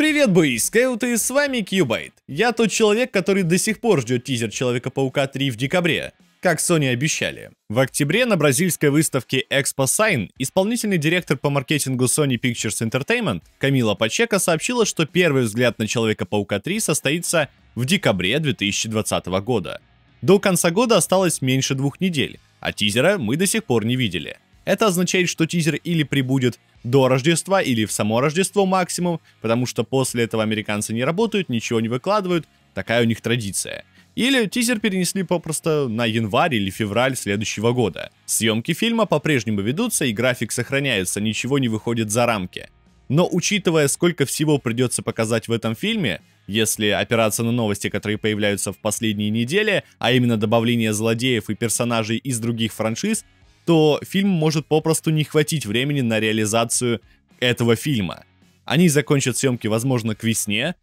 Привет, бойскауты, с вами Кьюбайт. Я тот человек, который до сих пор ждет тизер Человека-паука 3 в декабре, как Sony обещали. В октябре на бразильской выставке Expo Sign исполнительный директор по маркетингу Sony Pictures Entertainment Камила Пачека сообщила, что первый взгляд на Человека-паука 3 состоится в декабре 2020 года. До конца года осталось меньше двух недель, а тизера мы до сих пор не видели. Это означает, что тизер или прибудет до Рождества или в само Рождество максимум, потому что после этого американцы не работают, ничего не выкладывают, такая у них традиция. Или тизер перенесли попросту на январь или февраль следующего года. Съемки фильма по-прежнему ведутся и график сохраняется, ничего не выходит за рамки. Но учитывая, сколько всего придется показать в этом фильме, если опираться на новости, которые появляются в последние недели, а именно добавление злодеев и персонажей из других франшиз, то фильм может попросту не хватить времени на реализацию этого фильма. Они закончат съемки, возможно, к весне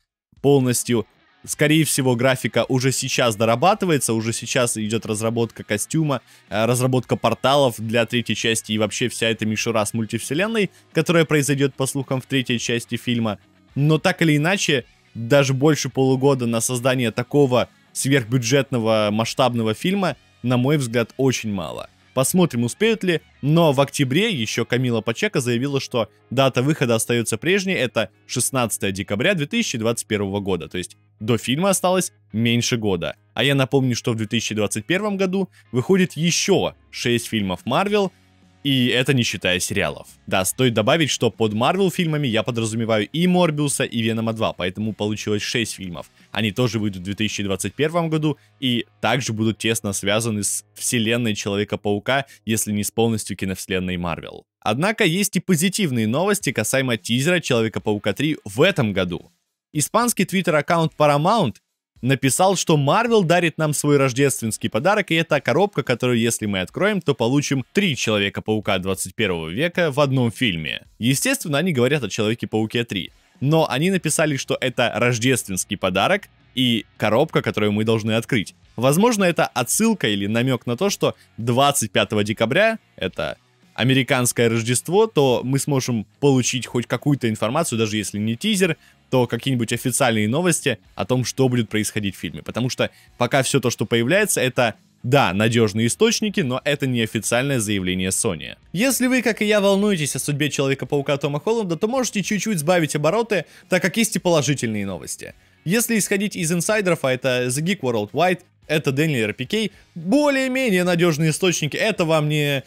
полностью. Скорее всего, графика уже сейчас дорабатывается, уже сейчас идет разработка костюма, э, разработка порталов для третьей части и вообще вся эта мишура с мультивселенной, которая произойдет, по слухам, в третьей части фильма. Но так или иначе, даже больше полугода на создание такого сверхбюджетного масштабного фильма, на мой взгляд, очень мало. Посмотрим, успеют ли. Но в октябре еще Камила Пачека заявила, что дата выхода остается прежней. Это 16 декабря 2021 года. То есть до фильма осталось меньше года. А я напомню, что в 2021 году выходит еще 6 фильмов Marvel, и это не считая сериалов. Да, стоит добавить, что под Marvel фильмами я подразумеваю и Морбиуса, и Венома 2, поэтому получилось 6 фильмов. Они тоже выйдут в 2021 году и также будут тесно связаны с вселенной Человека-паука, если не с полностью киновселенной Marvel. Однако есть и позитивные новости касаемо тизера Человека-паука 3 в этом году. Испанский твиттер-аккаунт Paramount написал, что Marvel дарит нам свой рождественский подарок, и это коробка, которую, если мы откроем, то получим три Человека-паука 21 века в одном фильме. Естественно, они говорят о Человеке-пауке 3. Но они написали, что это рождественский подарок и коробка, которую мы должны открыть. Возможно, это отсылка или намек на то, что 25 декабря, это американское Рождество, то мы сможем получить хоть какую-то информацию, даже если не тизер, то какие-нибудь официальные новости о том, что будет происходить в фильме. Потому что пока все то, что появляется, это да, надежные источники, но это не официальное заявление Sony. Если вы, как и я, волнуетесь о судьбе Человека-паука Тома Холланда, то можете чуть-чуть сбавить обороты, так как есть и положительные новости. Если исходить из инсайдеров, а это The Geek World Wide, это Daniel RPK, более-менее надежные источники, это вам не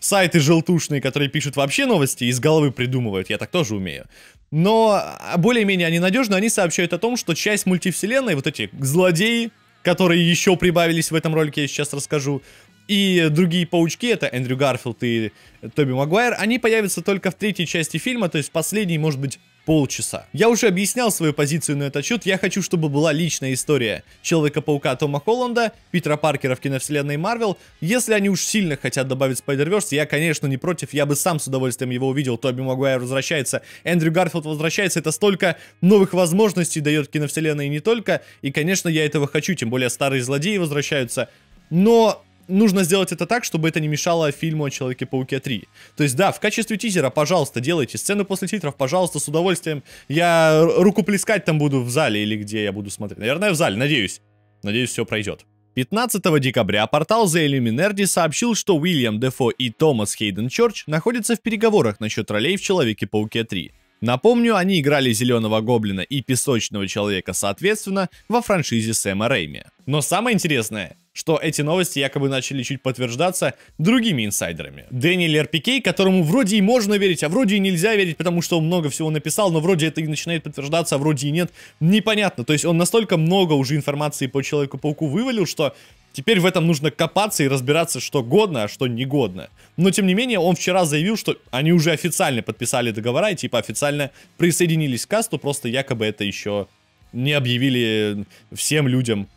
сайты желтушные, которые пишут вообще новости, из головы придумывают, я так тоже умею. Но а, более-менее они надежны, они сообщают о том, что часть мультивселенной, вот эти злодеи, которые еще прибавились в этом ролике, я сейчас расскажу, и другие паучки, это Эндрю Гарфилд и Тоби Магуайр, они появятся только в третьей части фильма, то есть последний, может быть, полчаса. Я уже объяснял свою позицию на этот счет, я хочу, чтобы была личная история Человека-паука Тома Холланда, Питера Паркера в киновселенной Марвел. Если они уж сильно хотят добавить Spider-Verse, я, конечно, не против, я бы сам с удовольствием его увидел. Тоби Магуайр возвращается, Эндрю Гарфилд возвращается, это столько новых возможностей дает киновселенной и не только. И, конечно, я этого хочу, тем более старые злодеи возвращаются. Но нужно сделать это так, чтобы это не мешало фильму о Человеке-пауке 3. То есть, да, в качестве тизера, пожалуйста, делайте сцены после титров, пожалуйста, с удовольствием. Я руку плескать там буду в зале или где я буду смотреть. Наверное, в зале, надеюсь. Надеюсь, все пройдет. 15 декабря портал The Illuminati сообщил, что Уильям Дефо и Томас Хейден Чорч находятся в переговорах насчет ролей в Человеке-пауке 3. Напомню, они играли Зеленого Гоблина и Песочного Человека соответственно во франшизе Сэма Рэйми. Но самое интересное, что эти новости якобы начали чуть подтверждаться другими инсайдерами. Дэниэль РПК, которому вроде и можно верить, а вроде и нельзя верить, потому что он много всего написал, но вроде это и начинает подтверждаться, а вроде и нет. Непонятно. То есть он настолько много уже информации по Человеку-пауку вывалил, что Теперь в этом нужно копаться и разбираться, что годно, а что негодно. Но, тем не менее, он вчера заявил, что они уже официально подписали договора и, типа, официально присоединились к касту, просто якобы это еще не объявили всем людям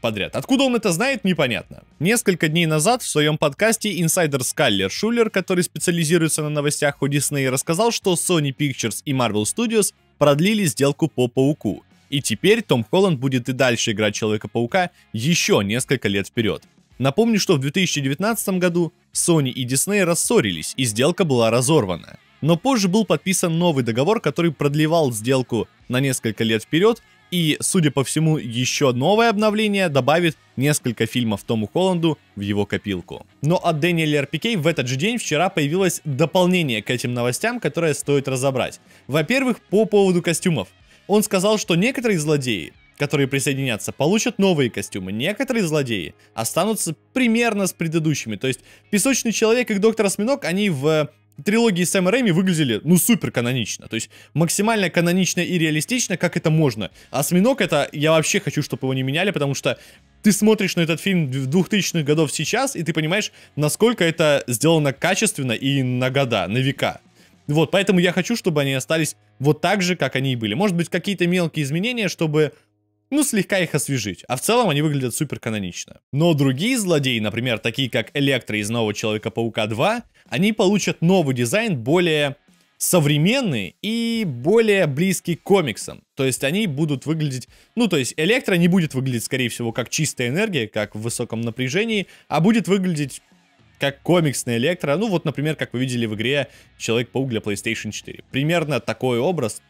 подряд. Откуда он это знает, непонятно. Несколько дней назад в своем подкасте инсайдер Скаллер Шулер, который специализируется на новостях о Disney, рассказал, что Sony Pictures и Marvel Studios продлили сделку по Пауку. И теперь Том Холланд будет и дальше играть Человека-паука еще несколько лет вперед. Напомню, что в 2019 году Sony и Disney рассорились, и сделка была разорвана. Но позже был подписан новый договор, который продлевал сделку на несколько лет вперед, и, судя по всему, еще новое обновление добавит несколько фильмов Тому Холланду в его копилку. Но от Дэниеля РПК в этот же день вчера появилось дополнение к этим новостям, которое стоит разобрать. Во-первых, по поводу костюмов. Он сказал, что некоторые злодеи, которые присоединятся, получат новые костюмы. Некоторые злодеи останутся примерно с предыдущими. То есть Песочный Человек и Доктор Осьминог, они в трилогии Сэма Рэйми выглядели, ну, супер канонично. То есть максимально канонично и реалистично, как это можно. Осьминог это, я вообще хочу, чтобы его не меняли, потому что ты смотришь на этот фильм в 2000-х годов сейчас, и ты понимаешь, насколько это сделано качественно и на года, на века. Вот, поэтому я хочу, чтобы они остались вот так же, как они и были. Может быть, какие-то мелкие изменения, чтобы ну, слегка их освежить. А в целом они выглядят супер канонично. Но другие злодеи, например, такие как Электро из Нового Человека-паука 2, они получат новый дизайн, более современный и более близкий к комиксам. То есть они будут выглядеть... Ну, то есть Электро не будет выглядеть, скорее всего, как чистая энергия, как в высоком напряжении, а будет выглядеть как комиксный Электро. Ну, вот, например, как вы видели в игре Человек-паук для PlayStation 4. Примерно такой образ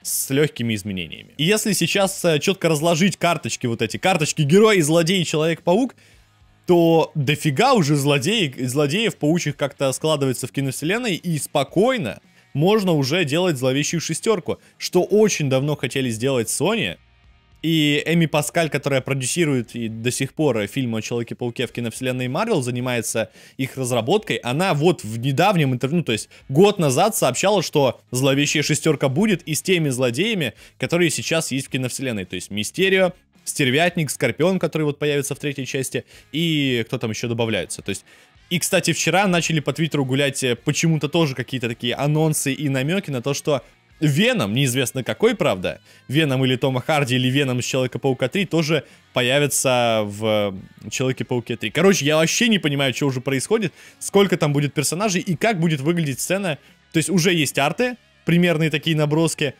с легкими изменениями. И если сейчас э, четко разложить карточки, вот эти карточки герой, злодей, Человек-паук, то дофига уже злодеев, злодеев паучих как-то складывается в киновселенной, и спокойно можно уже делать зловещую шестерку, что очень давно хотели сделать Sony, и Эми Паскаль, которая продюсирует и до сих пор фильмы о Человеке-пауке в киновселенной Марвел, занимается их разработкой, она вот в недавнем интервью, ну, то есть год назад сообщала, что зловещая шестерка будет и с теми злодеями, которые сейчас есть в киновселенной. То есть Мистерио, Стервятник, Скорпион, который вот появится в третьей части, и кто там еще добавляется. То есть и, кстати, вчера начали по Твиттеру гулять э, почему-то тоже какие-то такие анонсы и намеки на то, что Веном, неизвестно какой, правда, Веном или Тома Харди, или Веном из Человека-паука 3 тоже появится в Человеке-пауке 3. Короче, я вообще не понимаю, что уже происходит, сколько там будет персонажей и как будет выглядеть сцена. То есть уже есть арты, примерные такие наброски,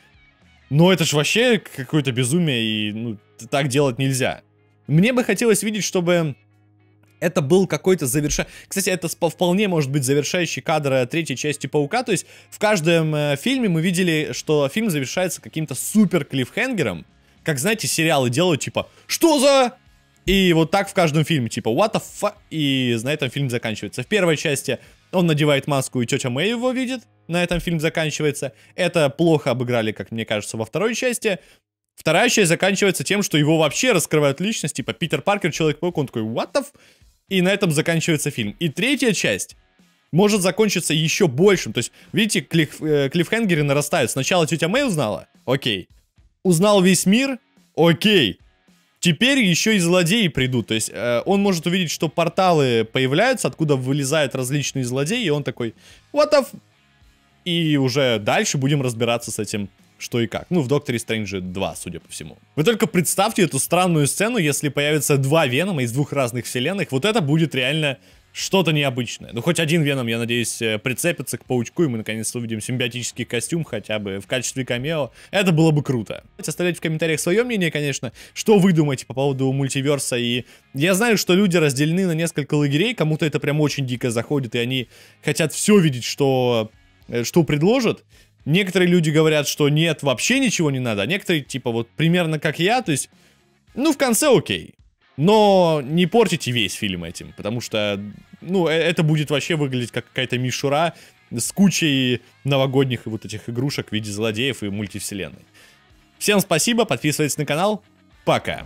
но это ж вообще какое-то безумие, и ну, так делать нельзя. Мне бы хотелось видеть, чтобы это был какой-то завершающий... Кстати, это вполне может быть завершающий кадр э, третьей части Паука. То есть в каждом э, фильме мы видели, что фильм завершается каким-то супер клиффхенгером. Как, знаете, сериалы делают, типа, что за... И вот так в каждом фильме, типа, what the fuck? И на этом фильм заканчивается. В первой части он надевает маску, и тетя Мэй его видит. На этом фильм заканчивается. Это плохо обыграли, как мне кажется, во второй части. Вторая часть заканчивается тем, что его вообще раскрывают личность, типа Питер Паркер, Человек-паук, он такой, what the f... И на этом заканчивается фильм. И третья часть может закончиться еще большим. То есть, видите, клифф, э, клиффхенгеры нарастают. Сначала тетя Мэй узнала? Окей. Узнал весь мир? Окей. Теперь еще и злодеи придут. То есть, э, он может увидеть, что порталы появляются, откуда вылезают различные злодеи, и он такой, what the. И уже дальше будем разбираться с этим что и как. Ну, в Докторе Стрэнджа 2, судя по всему. Вы только представьте эту странную сцену, если появится два Венома из двух разных вселенных. Вот это будет реально что-то необычное. Ну, хоть один Веном, я надеюсь, э, прицепится к Паучку, и мы наконец-то увидим симбиотический костюм хотя бы в качестве камео. Это было бы круто. Оставляйте в комментариях свое мнение, конечно, что вы думаете по поводу мультиверса. И я знаю, что люди разделены на несколько лагерей, кому-то это прям очень дико заходит, и они хотят все видеть, что, э, что предложат. Некоторые люди говорят, что нет, вообще ничего не надо, а некоторые, типа, вот примерно как я, то есть, ну, в конце окей. Но не портите весь фильм этим, потому что, ну, э, это будет вообще выглядеть как какая-то мишура с кучей новогодних вот этих игрушек в виде злодеев и мультивселенной. Всем спасибо, подписывайтесь на канал, пока.